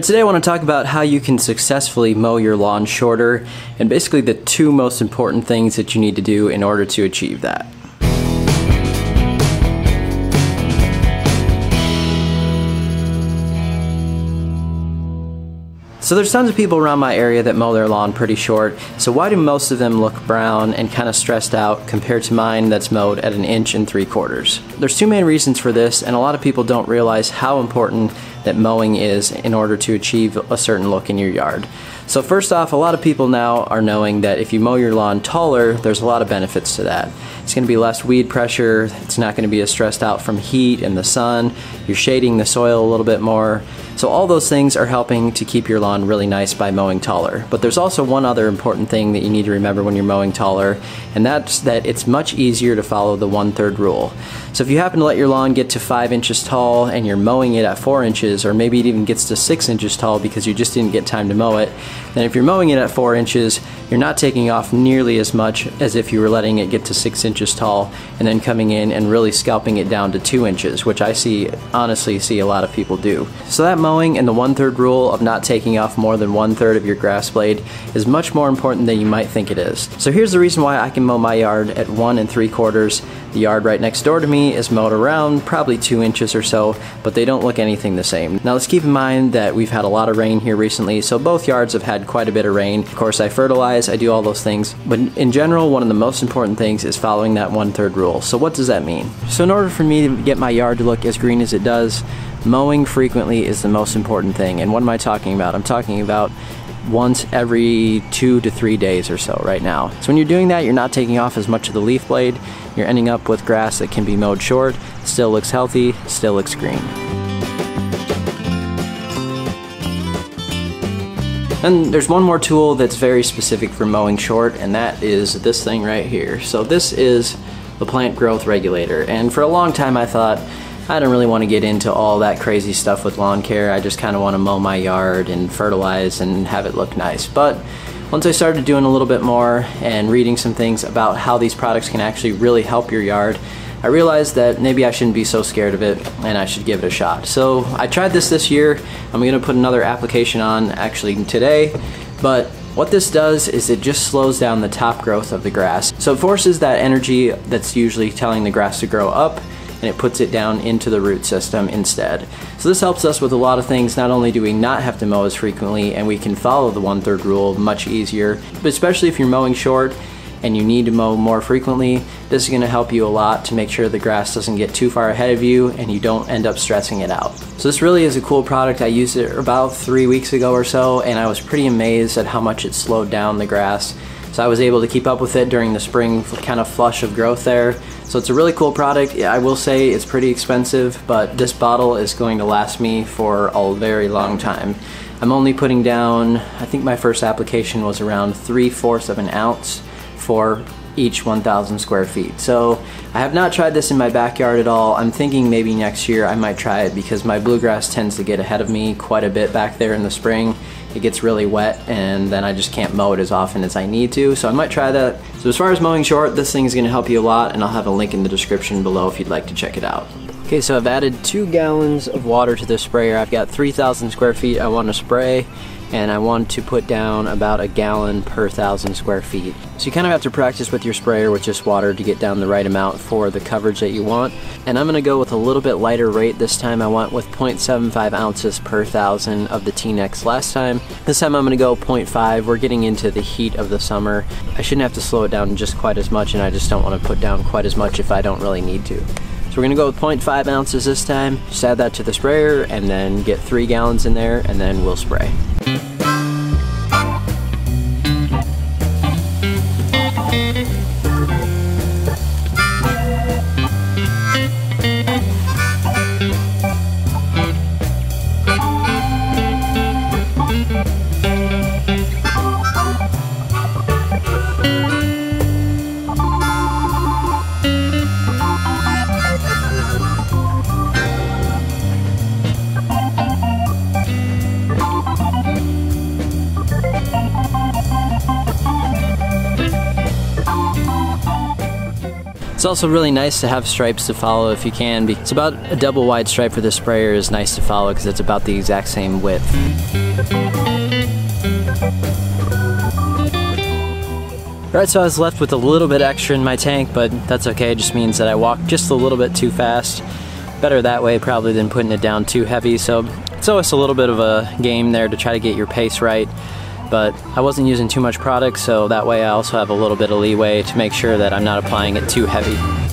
Today I want to talk about how you can successfully mow your lawn shorter and basically the two most important things that you need to do in order to achieve that. So there's tons of people around my area that mow their lawn pretty short, so why do most of them look brown and kind of stressed out compared to mine that's mowed at an inch and three quarters? There's two main reasons for this, and a lot of people don't realize how important that mowing is in order to achieve a certain look in your yard. So first off, a lot of people now are knowing that if you mow your lawn taller, there's a lot of benefits to that. It's going to be less weed pressure, it's not going to be as stressed out from heat and the sun, you're shading the soil a little bit more, so all those things are helping to keep your lawn really nice by mowing taller. But there's also one other important thing that you need to remember when you're mowing taller, and that's that it's much easier to follow the one-third rule. So if you happen to let your lawn get to five inches tall and you're mowing it at four inches, or maybe it even gets to six inches tall because you just didn't get time to mow it, then if you're mowing it at four inches, you're not taking off nearly as much as if you were letting it get to six inches tall and then coming in and really scalping it down to two inches, which I see, honestly see a lot of people do. So that mowing and the one-third rule of not taking off more than one-third of your grass blade is much more important than you might think it is. So here's the reason why I can mow my yard at one and three quarters. The yard right next door to me is mowed around probably two inches or so, but they don't look anything the same. Now let's keep in mind that we've had a lot of rain here recently, so both yards have had quite a bit of rain. Of course, I fertilize, I do all those things, but in general, one of the most important things is following that one-third rule. So what does that mean? So in order for me to get my yard to look as green as it does, Mowing frequently is the most important thing. And what am I talking about? I'm talking about once every two to three days or so right now. So when you're doing that, you're not taking off as much of the leaf blade. You're ending up with grass that can be mowed short, still looks healthy, still looks green. And there's one more tool that's very specific for mowing short, and that is this thing right here. So this is the plant growth regulator. And for a long time I thought, I don't really want to get into all that crazy stuff with lawn care. I just kind of want to mow my yard and fertilize and have it look nice. But once I started doing a little bit more and reading some things about how these products can actually really help your yard, I realized that maybe I shouldn't be so scared of it and I should give it a shot. So I tried this this year. I'm to put another application on actually today, but what this does is it just slows down the top growth of the grass. So it forces that energy that's usually telling the grass to grow up and it puts it down into the root system instead. So this helps us with a lot of things. Not only do we not have to mow as frequently and we can follow the one third rule much easier, but especially if you're mowing short and you need to mow more frequently, this is going to help you a lot to make sure the grass doesn't get too far ahead of you and you don't end up stressing it out. So this really is a cool product. I used it about three weeks ago or so and I was pretty amazed at how much it slowed down the grass. So I was able to keep up with it during the spring kind of flush of growth there. So it's a really cool product. I will say it's pretty expensive, but this bottle is going to last me for a very long time. I'm only putting down, I think my first application was around 3 fourths of an ounce for each 1,000 square feet. So I have not tried this in my backyard at all. I'm thinking maybe next year I might try it because my bluegrass tends to get ahead of me quite a bit back there in the spring it gets really wet and then I just can't mow it as often as I need to. So I might try that. So as far as mowing short, this thing is gonna help you a lot and I'll have a link in the description below if you'd like to check it out. Okay, so I've added two gallons of water to this sprayer. I've got 3,000 square feet I want to spray and I want to put down about a gallon per thousand square feet. So you kind of have to practice with your sprayer with just water to get down the right amount for the coverage that you want. And I'm going to go with a little bit lighter rate this time. I went with 0.75 ounces per thousand of the T-Nex last time. This time I'm going to go 0.5. We're getting into the heat of the summer. I shouldn't have to slow it down just quite as much and I just don't want to put down quite as much if I don't really need to. So we're gonna go with 0.5 ounces this time, just add that to the sprayer and then get three gallons in there and then we'll spray. It's also really nice to have stripes to follow if you can. It's about a double wide stripe for the sprayer is nice to follow because it's about the exact same width. Alright, so I was left with a little bit extra in my tank, but that's okay. It just means that I walked just a little bit too fast. Better that way probably than putting it down too heavy. So it's always a little bit of a game there to try to get your pace right. But I wasn't using too much product, so that way I also have a little bit of leeway to make sure that I'm not applying it too heavy.